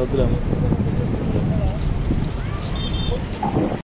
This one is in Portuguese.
melodrama.